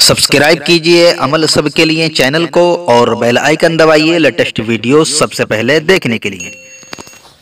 Subscribe कीजिए अमल सब के लिए चैनल को और बेल आइकन दबाइए लेटेस्ट वीडियो सबसे पहले देखने के लिए।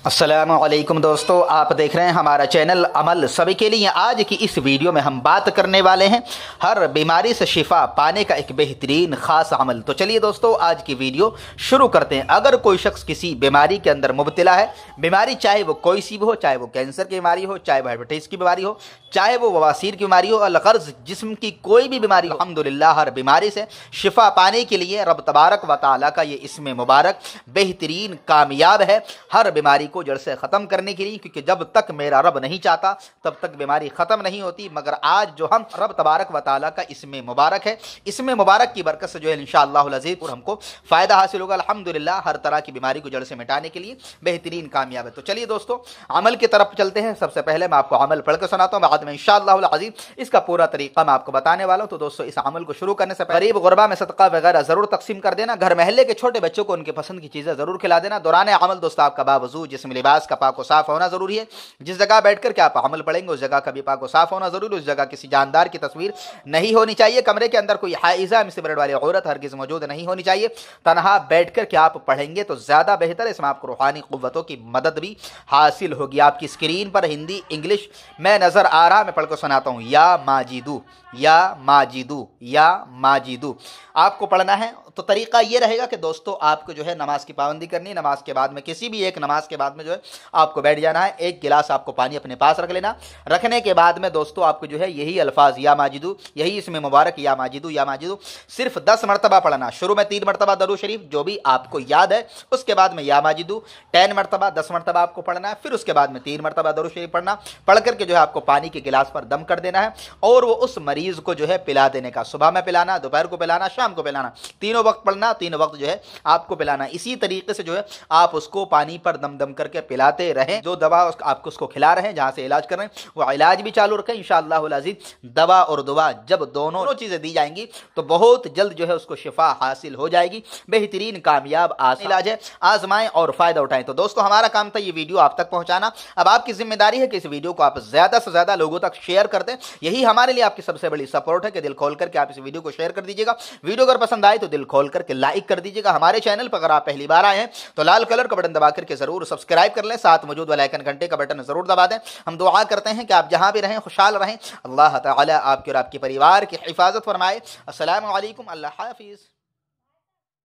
असलम दोस्तों, आप देख रहे हैं हमारा चैनल अमल। सभी के लिए आज की इस वीडियो में हम बात करने वाले हैं, हर बीमारी से शिफा पाने का एक बेहतरीन ख़ास अमल। तो चलिए दोस्तों, आज की वीडियो शुरू करते हैं। अगर कोई शख्स किसी बीमारी के अंदर मुबतला है, बीमारी चाहे वो कोई सी भी हो, चाहे वो कैंसर की बीमारी हो, चाहे वो हाइबटाइटिस की बीमारी हो, चाहे वो बवासीर की बीमारी हो, अलगर्ज जिसम की कोई भी बीमारी हो अलहमदिल्ला हर बीमारी से शिफा पाने के लिए रब तबारक व का ये इसमें मुबारक बेहतरीन कामयाब है। हर बीमारी को जड़ से ख़त्म करने के लिए, क्योंकि जब तक मेरा रब नहीं चाहता, तब तक बीमारी ख़त्म नहीं होती। मगर आज जो हम रब तबारक व ताली का इसमें मुबारक है, इसमें मुबारक की बरकत से जो है इन लजीज और हमको फ़ायदा हासिल होगा अलहमदिल्ला हर तरह की बीमारी को जड़ से मिटाने के लिए, बेहतरीन कामयाब है। तो चलिए दोस्तों, अमल की तरफ़ चलते हैं। सबसे पहले मैं आपको अमल पढ़ कर सुनाता हूँ, बाद में इन अजीब इसका पूरा तरीका मैं आपको बताने वाला हूँ। तो दोस्तों, इस अमल को शुरू करने से गरीब गुरबा में सदका वगैरह ज़रूर तकसीम कर देना। घर महल्ले के छोटे बच्चों को उनके पसंद की चीज़ें ज़रूर खिला देना। दौरान अमल दोस्तों, आपका बावजूद जिसमें लिबास का पाक साफ़ होना ज़रूरी है। जिस जगह बैठ कर के आप अमल पढ़ेंगे, उस जगह का भी पाक साफ़ होना ज़रूरी उस जगह किसी जानदार की तस्वीर नहीं होनी चाहिए। कमरे के अंदर कोई हाइजा मिसब्रेड वाली औरत हरगिज मौजूद नहीं होनी चाहिए। तनहा बैठ कर के आप पढ़ेंगे तो ज़्यादा बेहतर है। इसमें आपको रूहानी कुतों की मदद भी हासिल होगी। आपकी स्क्रीन पर हिंदी, इंग्लिश में नज़र आ रहा मैं पढ़ कर सुनाता हूँ। या माजिदू या माजिदू या माजिदू। आपको पढ़ना है तो तरीका ये रहेगा कि दोस्तों, आपको जो है नमाज़ की पाबंदी करनी नमाज़ के बाद में किसी भी एक नमाज़ के बाद में जो है आपको बैठ जाना है। एक गिलास आपको पानी अपने पास रख लेना। रखने के बाद में दोस्तों, आपको जो है यही अल्फाज, या माजिदू, यही इसमें मुबारक, या माजिदू या माजिदू, सिर्फ़ दस मरतबा पढ़ना। शुरू में तीन मरतबा दरू शरीफ, जो भी आपको याद है। उसके बाद में या माजिदू, टेन मरतबा, दस मरतबा आपको पढ़ना है। फिर उसके बाद में तीन मरतबा दरू शरीफ पढ़ना। पढ़ करके जो है आपको पानी के गिलास पर दम कर देना है। और वो उस मरीज़ को जो है पिला देने का। सुबह में पिलाना, दोपहर को पिलाना, शाम को पिलाना। तीनों वक्त पढ़ना, तीनों वक्त जो है आपको पिलाना। इसी तरीके से जो है आप उसको पानी पर दम दम करके पिलाते रहें। जो दवा आपको उसको खिला रहे हैं, जहाँ से इलाज कर रहे हैं, वो इलाज भी चालू रखें। इन दवा और दुआ जब दोनों चीज़ें दी जाएँगी तो बहुत जल्द जो है उसको शिफा हासिल हो जाएगी। बेहतरीन, कामयाब इलाज है। आजमाएँ और फ़ायदा उठाएँ। तो दोस्तों, हमारा काम था ये वीडियो आप तक पहुंचाना। अब आपकी ज़िम्मेदारी है कि इस वीडियो को आप ज़्यादा से ज़्यादा लोगों तक शेयर कर दें। यही हमारे लिए आपकी सबसे बड़ी सपोर्ट है कि दिल खोल करके आप इस वीडियो को शेयर कर दीजिएगा। वीडियो अगर पसंद आए तो दिल खोल करके लाइक कर दीजिएगा। हमारे चैनल पर अगर आप पहली बार आए हैं तो लाल कलर का बटन दबा करके ज़रूर सब्सक्राइब कर लें। साथ मौजूद वाला आइकन घंटे का बटन ज़रूर दबा दें। हम दुआ करते हैं कि आप जहाँ भी रहें, खुशहाल रहें। अल्लाह ताला आपके और आपके परिवार की हिफाजत फरमाए। असल अल्लाह हाफिज़।